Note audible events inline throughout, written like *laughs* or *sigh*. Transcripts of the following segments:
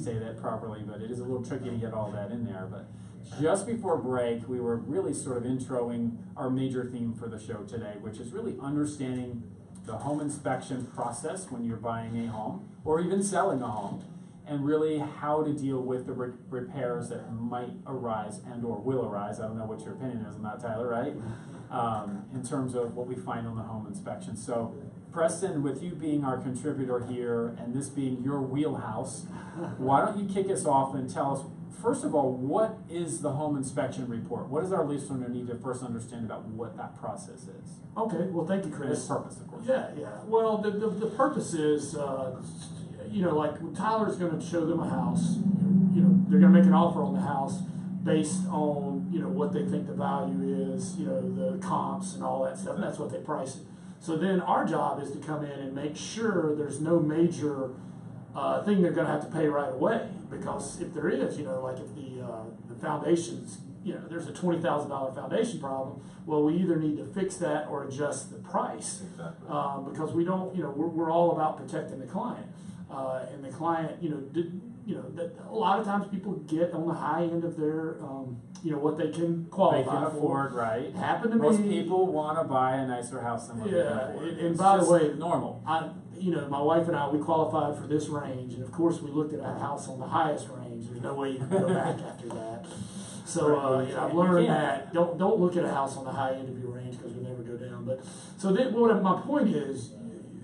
say that properly, but it is a little tricky to get all that in there. But just before break, we were really sort of introing our major theme for the show today, which is really understanding the home inspection process when you're buying a home or even selling a home and really how to deal with the re- repairs that might arise and or will arise. I don't know what your opinion is on that, Tyler, right? Um, in terms of what we find on the home inspection. So Preston, with you being our contributor here and this being your wheelhouse, *laughs* why don't you kick us off and tell us, first of all, what is the home inspection report? What does our listener need to first understand about what that process is? Okay, well, thank you, For Chris. purpose, of course. Yeah, yeah. Well, the, the, the purpose is, uh, you know, like Tyler's going to show them a house, you know, they're going to make an offer on the house based on, you know, what they think the value is, you know, the comps and all that stuff, and that's what they price it. So then our job is to come in and make sure there's no major uh, thing they're going to have to pay right away. Because if there is, you know, like if the uh, the foundations, you know, there's a twenty thousand dollar foundation problem. Well, we either need to fix that or adjust the price Exactly. um, because we don't, you know, we're, we're all about protecting the client. Uh, and the client, you know, did, you know, that a lot of times people get on the high end of their, um, you know, what they can qualify They can for. afford, right? Happened to Most me. people want to buy a nicer house than what they can Yeah, afford. and- and by the way- normal. I, you know, my wife and I, we qualified for this range, and of course, we looked at a house on the highest range. There's no way you can go *laughs* back after that. So, uh, know, I've learned that don't don't look at a house on the high end of your range because we never go down. But so then, what my point is,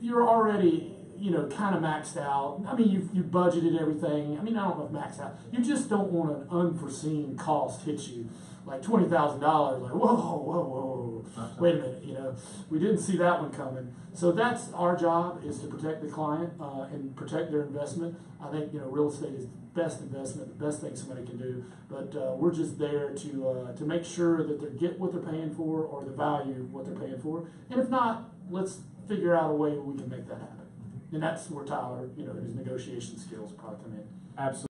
you're already you know kind of maxed out. I mean, you've you budgeted everything. I mean, I don't know if maxed out. You just don't want an unforeseen cost hit you like twenty thousand dollars. Like whoa, whoa, whoa, whoa. Wait a minute, you know, we didn't see that one coming. So that's our job is to protect the client uh, and protect their investment. I think you know real estate is the best investment, the best thing somebody can do. But uh, we're just there to uh, to make sure that they get what they're paying for or the value of what they're paying for. And if not, let's figure out a way we can make that happen. And that's where Tyler, you know, his negotiation skills probably come in. Absolutely.